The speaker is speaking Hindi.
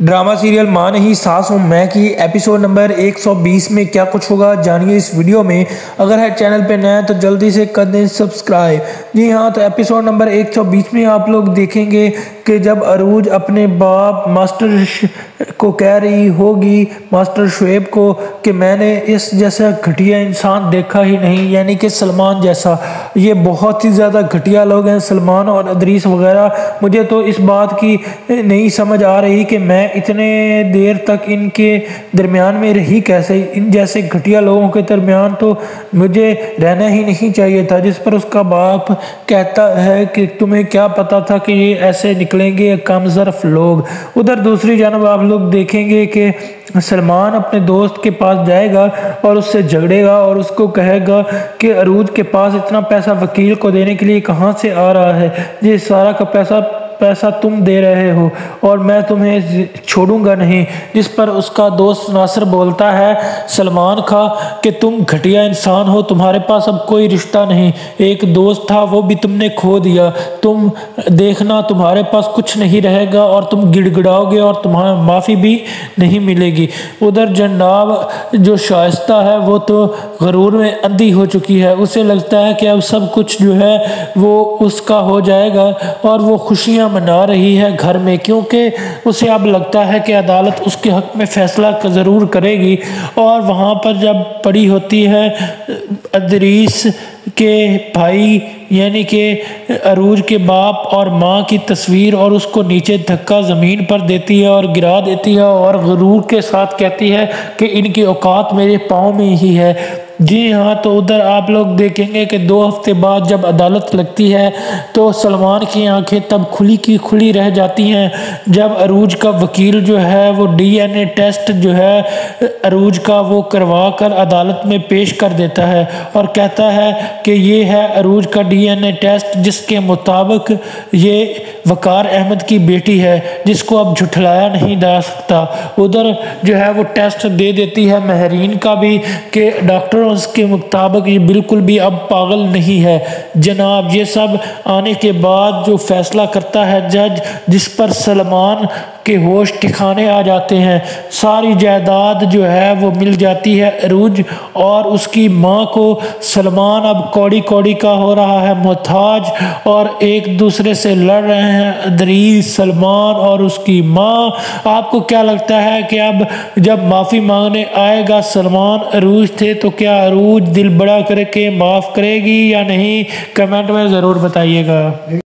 ड्रामा सीरियल माँ नहीं, सास हूँ मैं की। एपिसोड नंबर 120 में क्या कुछ होगा जानिए इस वीडियो में। अगर है चैनल पे नया तो जल्दी से कर दें सब्सक्राइब। जी हाँ तो एपिसोड नंबर 120 में आप लोग देखेंगे कि जब अरूज अपने बाप मास्टर को कह रही होगी मास्टर शुएब को कि मैंने इस जैसा घटिया इंसान देखा ही नहीं, यानी कि सलमान जैसा। ये बहुत ही ज़्यादा घटिया लोग हैं, सलमान और अदरीस वगैरह। मुझे तो इस बात की नहीं समझ आ रही कि मैं इतने देर तक इनके दरमियान में रही कैसे? इन जैसे घटिया लोगों के दरमियान तो मुझे रहना ही नहीं चाहिए था, जिस पर उसका बाप कहता है कि तुम्हें क्या पता था कि ये ऐसे निकलेंगे कम ज़रफ लोग। उधर दूसरी जानब आप लोग देखेंगे कि सलमान अपने दोस्त के पास जाएगा और उससे झगड़ेगा और उसको कहेगा कि अरूज के पास इतना पैसा वकील को देने के लिए कहाँ से आ रहा है? ये सारा का पैसा पैसा तुम दे रहे हो और मैं तुम्हें छोड़ूँगा नहीं। जिस पर उसका दोस्त नासर बोलता है, सलमान खा, कि तुम घटिया इंसान हो, तुम्हारे पास अब कोई रिश्ता नहीं। एक दोस्त था, वो भी तुमने खो दिया। तुम देखना, तुम्हारे पास कुछ नहीं रहेगा और तुम गिड़गिड़ाओगे और तुम्हारा माफ़ी भी नहीं मिलेगी। उधर जनाब जो शाइस्ता है, वो तो गरूर में अंधी हो चुकी है। उसे लगता है कि अब सब कुछ जो है, वो उसका हो जाएगा और वो खुशियाँ खुशियाँ मना रही है घर में, क्योंकि उसे अब लगता है कि अदालत उसके हक में फ़ैसला ज़रूर करेगी। और वहाँ पर जब पड़ी होती है अदरीस के भाई, यानी कि अरूज के बाप और माँ की तस्वीर और उसको नीचे धक्का ज़मीन पर देती है और गिरा देती है और गरूर के साथ कहती है कि इनकी औकात मेरे पाँव में ही है। जी हाँ तो उधर आप लोग देखेंगे कि दो हफ़्ते बाद जब अदालत लगती है तो सलमान की आँखें तब खुली की खुली रह जाती हैं। जब अरूज का वकील जो है, वो डीएनए टेस्ट जो है, अरूज का वो करवा कर अदालत में पेश कर देता है और कहता है कि ये है अरूज का डीएनए टेस्ट जिसके मुताबिक ये वकार अहमद की बेटी है, जिसको अब झुठलाया नहीं जा सकता। उधर जो है वो टेस्ट दे देती है महरीन का भी कि डॉक्टर उसके मुताबिक ये बिल्कुल भी अब पागल नहीं है। जनाब, ये सब आने के बाद जो फैसला करता है जज, जिस पर सलमान के होश ठिकाने आ जाते हैं। सारी जायदाद जो है वो मिल जाती है अरूज और उसकी माँ को सलमान अब कौड़ी कौड़ी का हो रहा है मोहताज और एक दूसरे से लड़ रहे हैं अदरीस सलमान और उसकी माँ। आपको क्या लगता है कि अब जब माफ़ी मांगने आएगा सलमान अरूज थे तो क्या अरूज दिल बड़ा करके माफ़ करेगी या नहीं? कमेंट में ज़रूर बताइएगा।